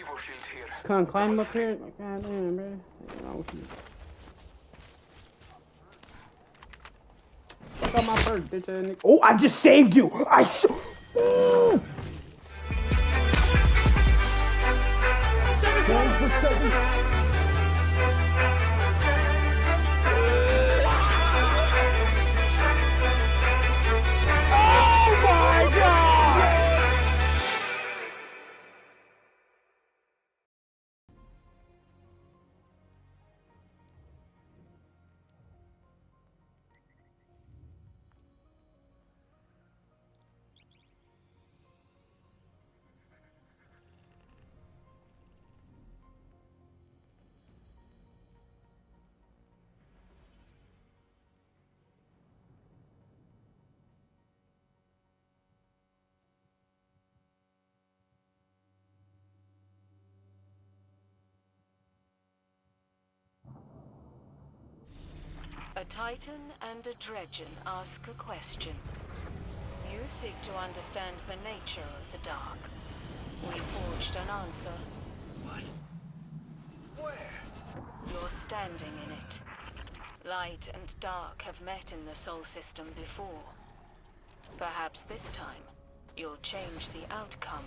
Evo shields here. Come climb up here. Like, God damn, bro. You know, Fuck up my purse, bitch ass nigga. Oh, I just saved you. I sh- Ooh. One for seven. A Titan and a Dredgen ask a question. You seek to understand the nature of the dark. We forged an answer. What? Where? You're standing in it. Light and dark have met in the Sol system before. Perhaps this time, you'll change the outcome.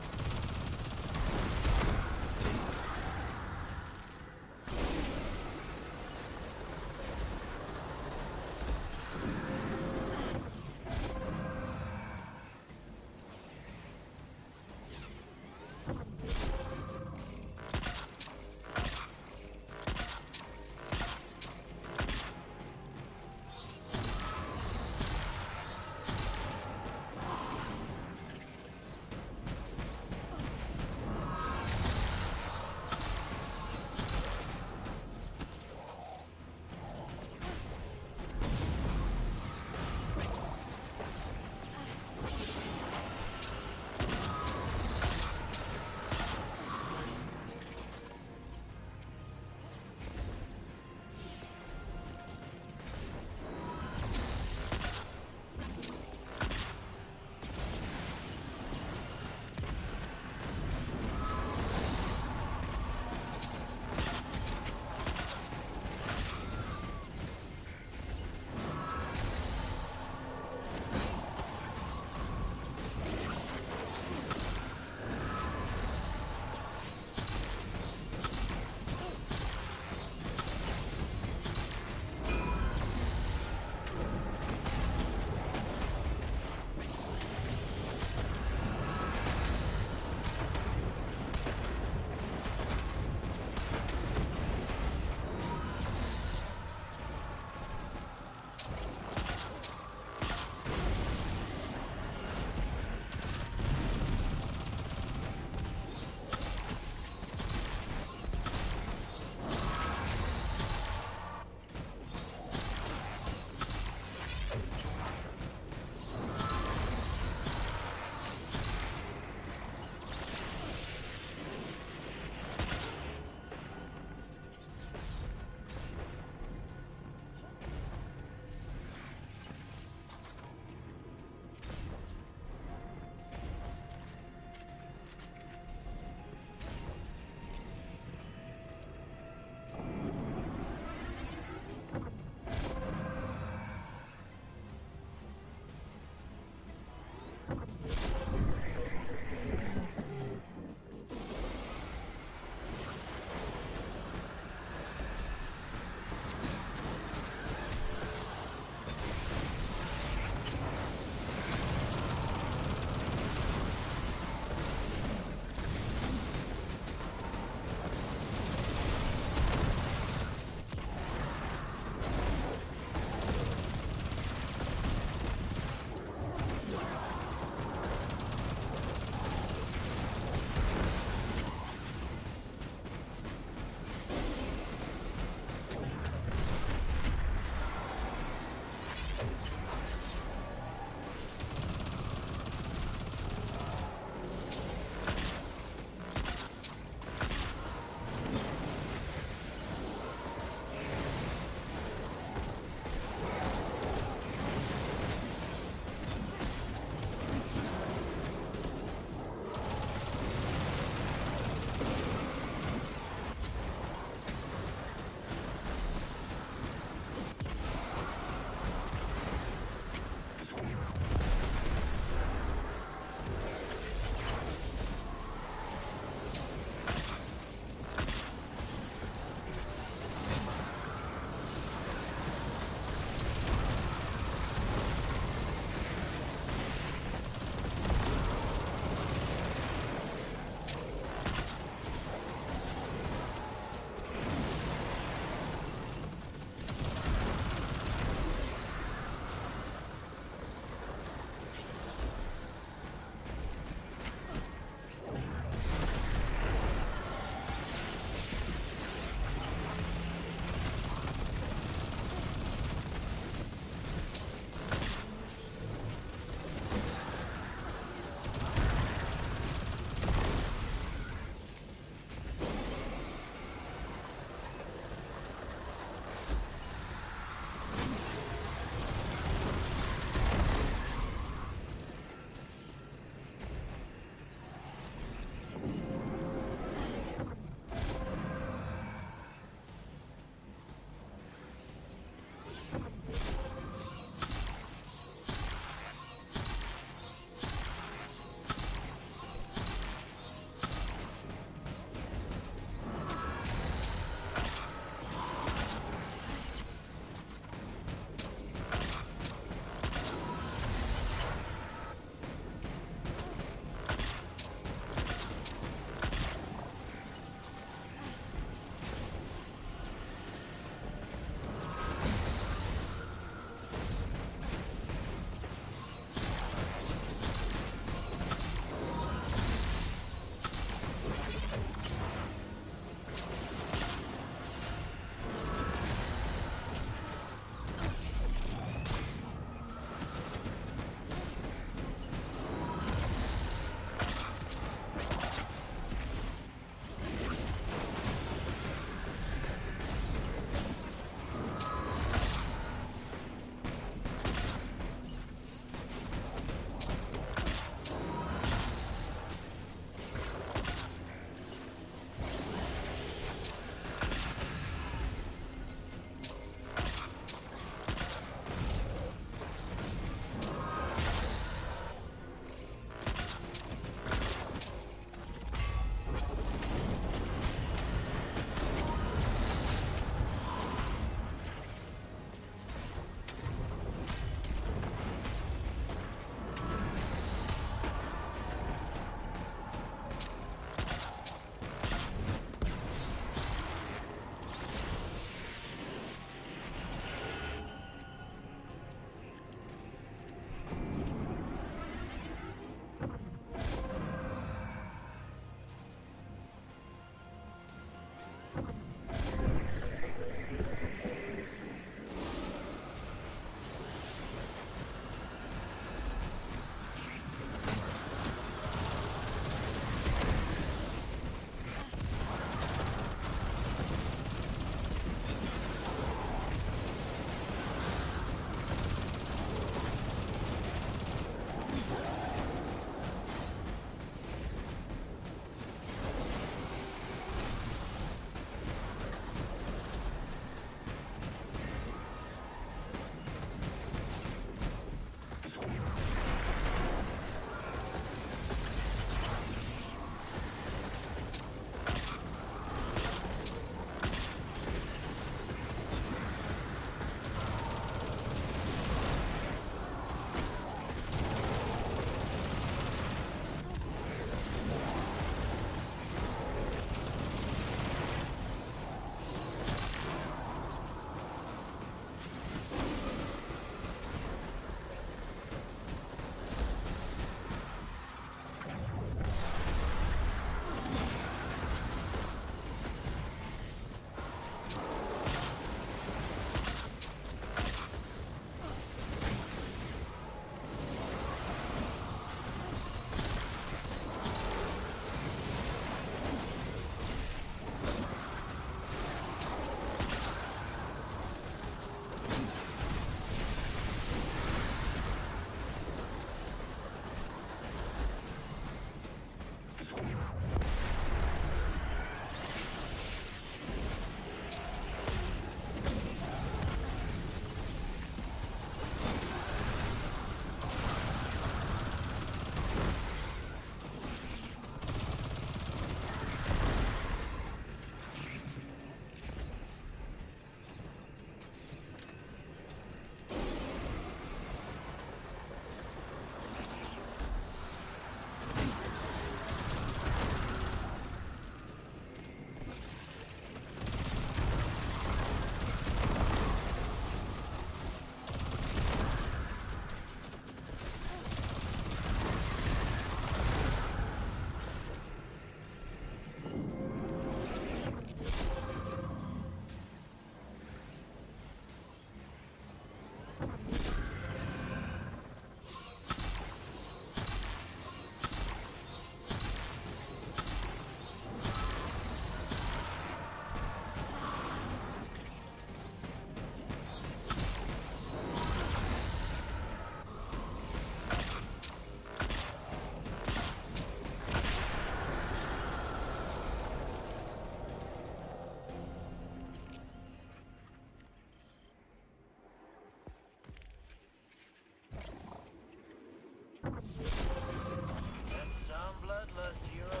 That's some bloodlust, hero.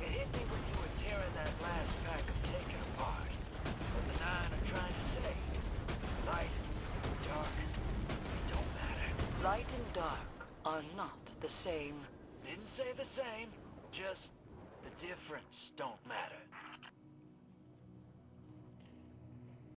It hit me when you were tearing that last pack of Taken apart. What the Nine are trying to say. Light, dark, it don't matter. Light and dark are not the same. Didn't say the same, just the difference don't.